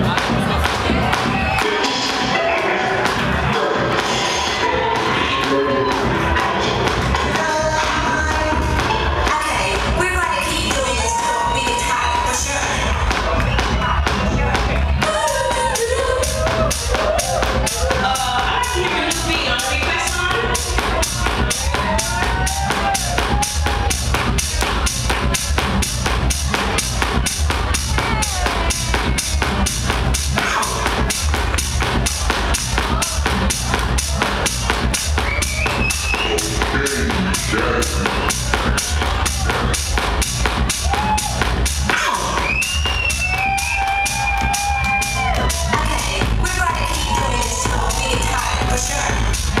Vai. Bye.